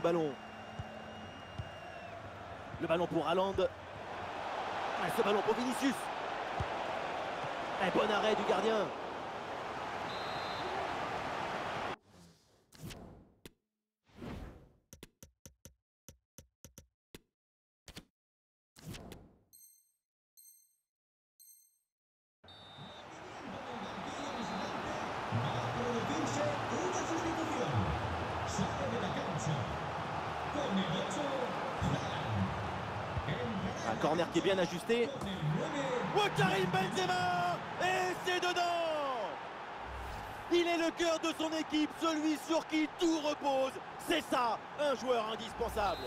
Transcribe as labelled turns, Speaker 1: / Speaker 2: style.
Speaker 1: ballon. Le ballon pour Haaland. Ce ballon pour Vinicius. Un bon arrêt du gardien. Un corner qui est bien ajusté. Oh, Karim Benzema Et c'est dedans Il est le cœur de son équipe, celui sur qui tout repose. C'est ça, un joueur indispensable.